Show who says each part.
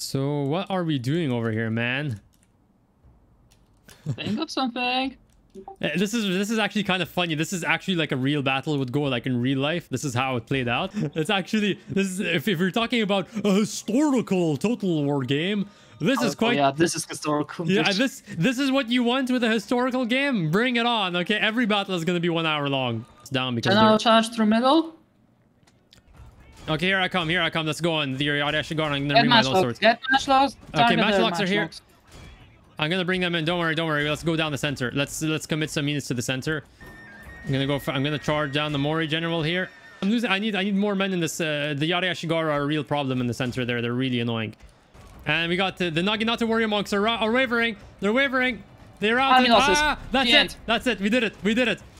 Speaker 1: So what are we doing over here, man?
Speaker 2: Think of something.
Speaker 1: Uh, This is this is actually kind of funny. This is actually like a real battle would go like in real life. This is how it played out. It's actually this is if, if you're talking about a historical total war game, this is
Speaker 2: Oh,
Speaker 1: quite
Speaker 2: yeah, this is historical.
Speaker 1: yeah, this this is what you want with a historical game. Bring it on. Okay, every battle is gonna be one hour long. It's down because
Speaker 2: General charge through middle.
Speaker 1: Okay. Here I come. Here I come. Let's go on. The Yari Ashigaru. I'm gonna
Speaker 2: Get
Speaker 1: bring my
Speaker 2: matchlocks.
Speaker 1: swords.
Speaker 2: Get.
Speaker 1: Okay,
Speaker 2: Target the
Speaker 1: matchlocks are here.
Speaker 2: matchlocks.
Speaker 1: I'm gonna bring them in. Don't worry. Don't worry. Let's go down the center. Let's let's commit some units to the center. I'm gonna go. For, I'm gonna charge down the Mori general here. I'm losing. I need. I need more men in this. Uh, the Yari Ashigaru are a real problem in the center there. They're really annoying. And we got the, the Naginata warrior monks are, are wavering. They're wavering. They're out. Ah, that's
Speaker 2: The
Speaker 1: it. That's it. We did it. We did it.